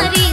संसारी